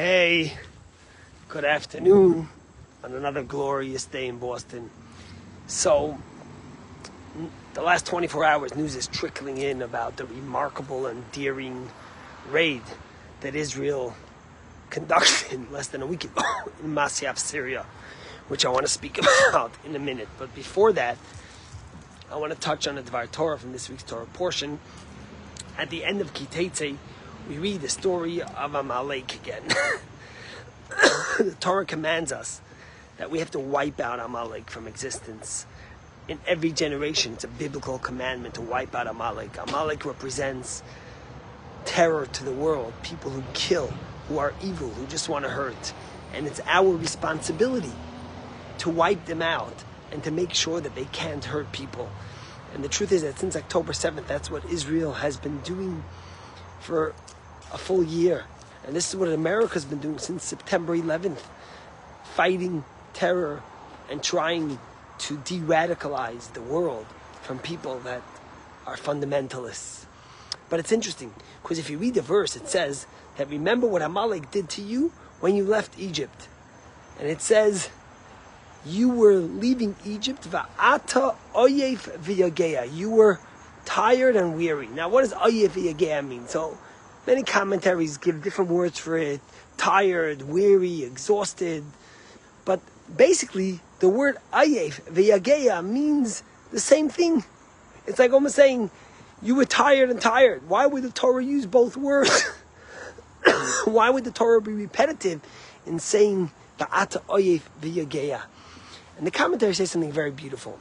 Hey, good afternoon on another glorious day in Boston. So, the last 24 hours, news is trickling in about the remarkable and daring raid that Israel conducted less than a week ago in Masyaf, Syria, which I want to speak about in a minute. But before that, I want to touch on a Dvar Torah from this week's Torah portion. At the end of Kitetse, we read the story of Amalek again. the Torah commands us that we have to wipe out Amalek from existence. In every generation, it's a biblical commandment to wipe out Amalek. Amalek represents terror to the world, people who kill, who are evil, who just want to hurt. And it's our responsibility to wipe them out and to make sure that they can't hurt people. And the truth is that since October 7th, that's what Israel has been doing for a full year. And this is what America's been doing since September 11th fighting terror and trying to de radicalize the world from people that are fundamentalists. But it's interesting because if you read the verse, it says that remember what Amalek did to you when you left Egypt. And it says, you were leaving Egypt, va'ata oyef v'yagea. You were tired and weary. Now, what does oyef v'yagea mean? So, many commentaries give different words for it: tired, weary, exhausted. But basically, the word oyef v'yagea means the same thing. It's like almost saying you were tired and tired. Why would the Torah use both words? Why would the Torah be repetitive in saying va'ata oyef v'yagea? And the commentary says something very beautiful.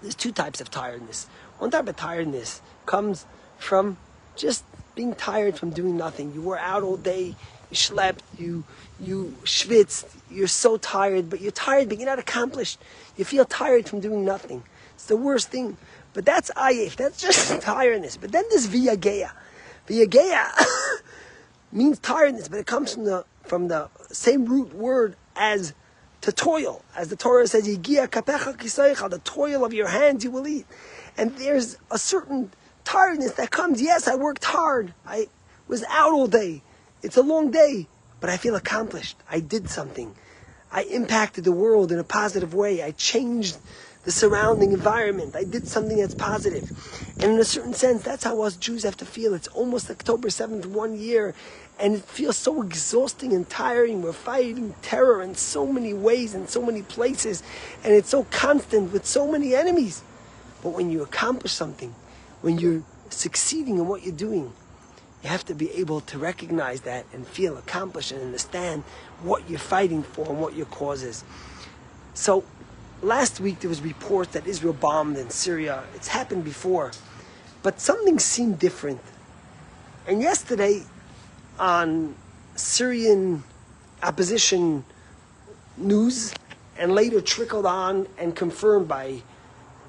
There's two types of tiredness. One type of tiredness comes from just being tired from doing nothing. You were out all day, you slept, you you schwitzed, you're so tired, but you're tired, but you're not accomplished. You feel tired from doing nothing. It's the worst thing. But that's ayif, that's just tiredness. But then there's viyageya. Viyageya means tiredness, but it comes from the from the same root word as to toil. As the Torah says, the toil of your hands you will eat. And there's a certain tiredness that comes. Yes, I worked hard. I was out all day. It's a long day, but I feel accomplished. I did something. I impacted the world in a positive way. I changed the surrounding environment. I did something that's positive. And in a certain sense, that's how us Jews have to feel. It's almost October 7th, one year, and it feels so exhausting and tiring. We're fighting terror in so many ways, in so many places, and it's so constant with so many enemies. But when you accomplish something, when you're succeeding in what you're doing, you have to be able to recognize that and feel accomplished and understand what you're fighting for and what your cause is. So, last week there was reports that Israel bombed in Syria. It's happened before, but something seemed different. And yesterday, on Syrian opposition news, and later trickled on and confirmed by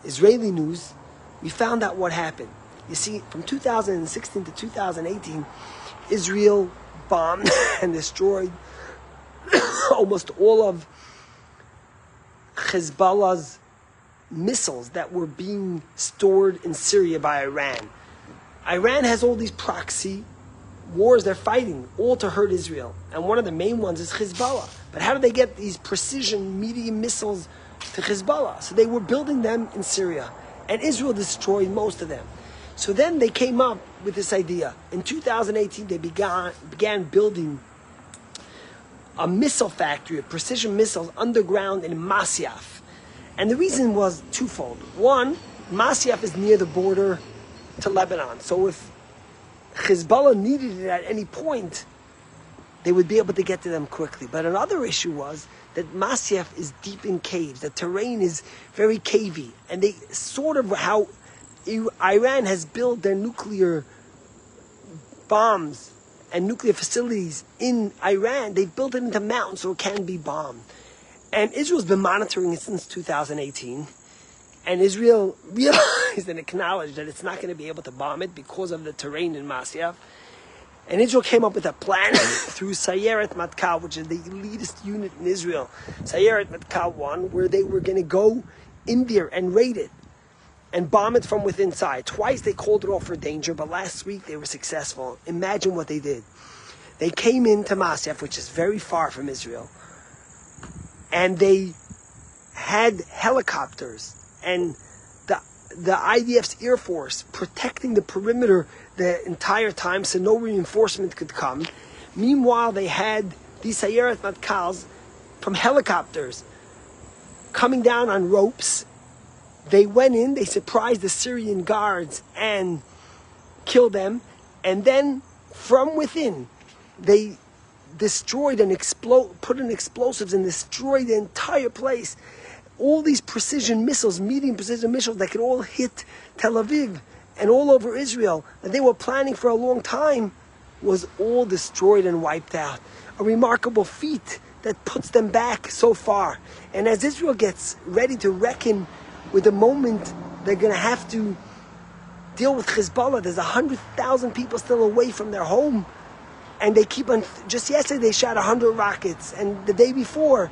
Israeli news, we found out what happened. You see, from 2016 to 2018, Israel bombed and destroyed almost all of Hezbollah's missiles that were being stored in Syria by Iran. Iran has all these proxy wars they're fighting, all to hurt Israel. And one of the main ones is Hezbollah. But how do they get these precision medium missiles to Hezbollah? So they were building them in Syria. And Israel destroyed most of them. So then they came up with this idea. In 2018, they began, began building a missile factory of precision missiles underground in Masyaf. And the reason was twofold. One, Masyaf is near the border to Lebanon. So if Hezbollah needed it at any point, they would be able to get to them quickly. But another issue was that Masyaf is deep in caves. The terrain is very cavey. And they sort of how Iran has built their nuclear bombs and nuclear facilities in Iran, they've built it into mountains so it can be bombed. And Israel's been monitoring it since 2018. And Israel realized and acknowledged that it's not going to be able to bomb it because of the terrain in Masyaf. And Israel came up with a plan through Sayeret Matkal, which is the elitist unit in Israel, Sayeret Matkal 1, where they were going to go in there and raid it and bomb it from within inside. Twice they called it off for danger, but last week they were successful. Imagine what they did. They came into Masyaf, which is very far from Israel, and they had helicopters and the the IDF's Air Force protecting the perimeter the entire time so no reinforcement could come. Meanwhile, they had these Sayeret Matkals from helicopters coming down on ropes. They went in, they surprised the Syrian guards and killed them. And then from within, they destroyed and explode, put in explosives and destroyed the entire place. All these precision missiles, medium precision missiles that could all hit Tel Aviv and all over Israel that they were planning for a long time was all destroyed and wiped out. A remarkable feat that puts them back so far. And as Israel gets ready to reckon with the moment they're going to have to deal with Hezbollah, there's 100,000 people still away from their home. And they keep on, just yesterday they shot 100 rockets. And the day before,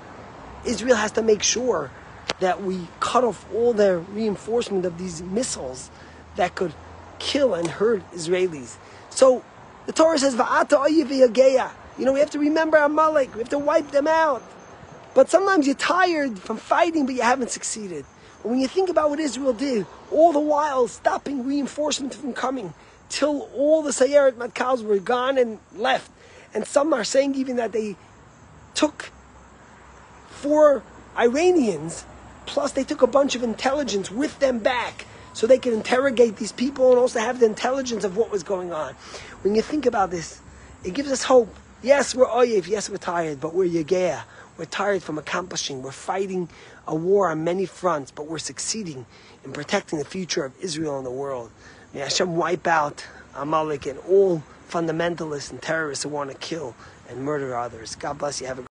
Israel has to make sure that we cut off all their reinforcement of these missiles that could kill and hurt Israelis. So the Torah says, Va'ata You know, we have to remember Amalek. We have to wipe them out. But sometimes you're tired from fighting, but you haven't succeeded. When you think about what Israel did, all the while stopping reinforcement from coming, till all the Sayeret Matkals were gone and left. And some are saying even that they took four Iranians, plus they took a bunch of intelligence with them back so they could interrogate these people and also have the intelligence of what was going on. When you think about this, it gives us hope. Yes, we're oyev, yes, we're tired, but we're yagea. We're tired from accomplishing. We're fighting a war on many fronts, but we're succeeding in protecting the future of Israel and the world. May Hashem wipe out Amalek and all fundamentalists and terrorists who want to kill and murder others. God bless you. Have a